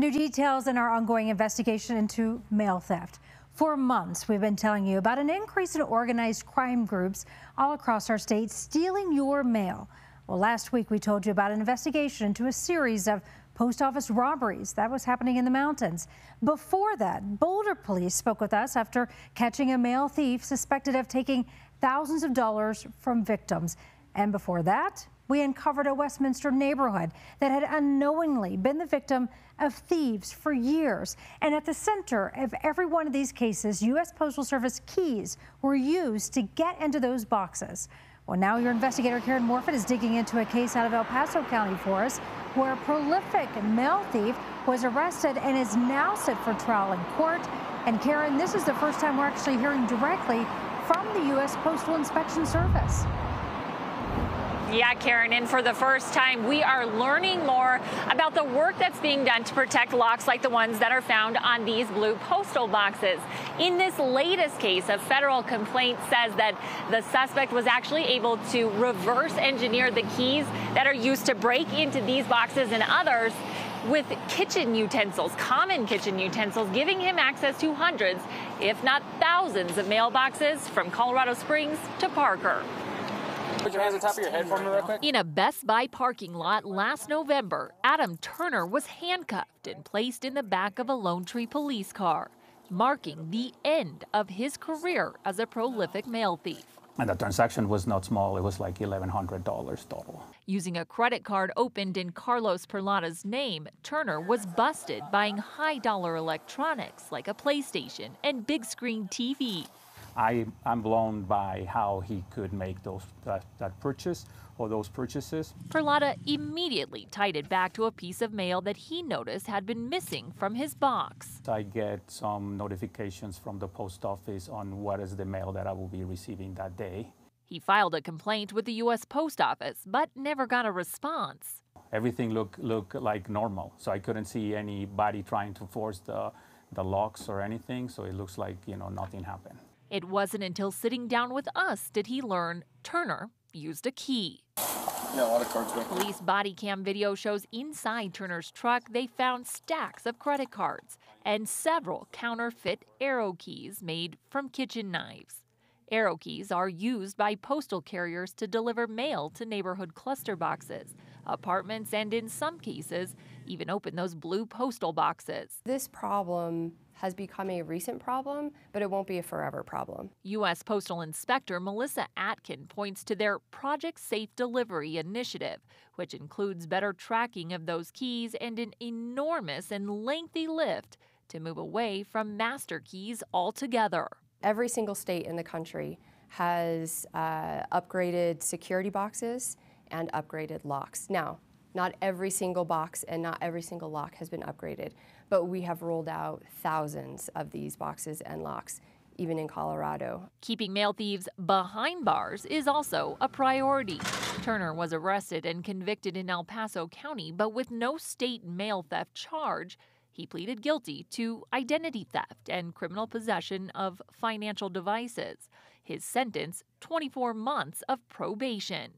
New details in our ongoing investigation into mail theft. For months, we've been telling you about an increase in organized crime groups all across our state stealing your mail. Well, last week we told you about an investigation into a series of post office robberies that was happening in the mountains. Before that, Boulder police spoke with us after catching a mail thief suspected of taking thousands of dollars from victims. And before that, we uncovered a Westminster neighborhood that had unknowingly been the victim of thieves for years. And at the center of every one of these cases, U.S. Postal Service keys were used to get into those boxes. Well, now your investigator Karen Morfitt is digging into a case out of El Paso County for us where a prolific mail thief was arrested and is now set for trial in court. And Karen, this is the first time we're actually hearing directly from the U.S. Postal Inspection Service. Yeah, Karen, and for the first time, we are learning more about the work that's being done to protect locks like the ones that are found on these blue postal boxes. In this latest case, a federal complaint says that the suspect was actually able to reverse engineer the keys that are used to break into these boxes and others with kitchen utensils, common kitchen utensils, giving him access to hundreds, if not thousands, of mailboxes from Colorado Springs to Parker. Put your hands on top of your head for me real quick. In a Best Buy parking lot last November, Adam Turner was handcuffed and placed in the back of a Lone Tree police car, marking the end of his career as a prolific mail thief. And the transaction was not small, it was like $1,100 total. Using a credit card opened in Carlos Perlata's name, Turner was busted buying high dollar electronics like a PlayStation and big screen TV. I, am blown by how he could make those that, that purchase or those purchases. Perlata immediately tied it back to a piece of mail that he noticed had been missing from his box. I get some notifications from the post office on what is the mail that I will be receiving that day. He filed a complaint with the U.S. Post Office, but never got a response. Everything looked look like normal, so I couldn't see anybody trying to force the, the locks or anything, so it looks like, you know, nothing happened. It wasn't until sitting down with us did he learn Turner used a key. Yeah, a lot of cards back. Police body cam video shows inside Turner's truck they found stacks of credit cards and several counterfeit arrow keys made from kitchen knives. Arrow keys are used by postal carriers to deliver mail to neighborhood cluster boxes, apartments, and in some cases, even open those blue postal boxes. This problem has become a recent problem, but it won't be a forever problem. U.S. Postal Inspector Melissa Atkin points to their Project Safe Delivery initiative, which includes better tracking of those keys and an enormous and lengthy lift to move away from master keys altogether. Every single state in the country has uh, upgraded security boxes and upgraded locks. Now, not every single box and not every single lock has been upgraded, but we have rolled out thousands of these boxes and locks even in Colorado. Keeping mail thieves behind bars is also a priority. Turner was arrested and convicted in El Paso County, but with no state mail theft charge. He pleaded guilty to identity theft and criminal possession of financial devices. His sentence 24 months of probation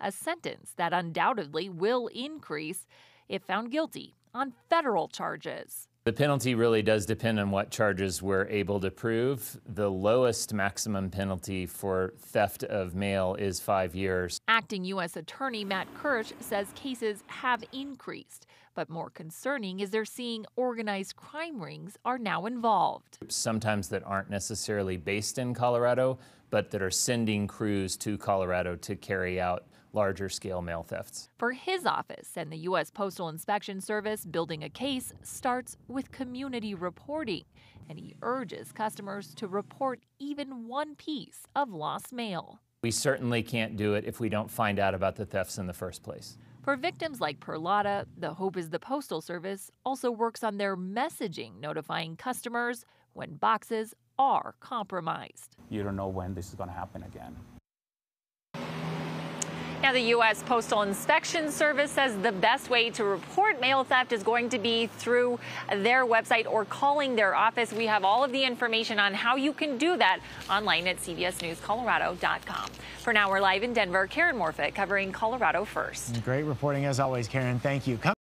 a sentence that undoubtedly will increase if found guilty on federal charges. The penalty really does depend on what charges we're able to prove. The lowest maximum penalty for theft of mail is five years. Acting U.S. Attorney Matt Kirsch says cases have increased, but more concerning is they're seeing organized crime rings are now involved. Sometimes that aren't necessarily based in Colorado, but that are sending crews to Colorado to carry out larger scale mail thefts. For his office and the U.S. Postal Inspection Service, building a case starts with community reporting, and he urges customers to report even one piece of lost mail. We certainly can't do it if we don't find out about the thefts in the first place. For victims like Perlata, the hope is the Postal Service also works on their messaging, notifying customers when boxes are compromised. You don't know when this is going to happen again. Now, the U.S. Postal Inspection Service says the best way to report mail theft is going to be through their website or calling their office. We have all of the information on how you can do that online at cbsnewscolorado.com. For now, we're live in Denver. Karen Morfitt covering Colorado first. Great reporting as always, Karen. Thank you. Come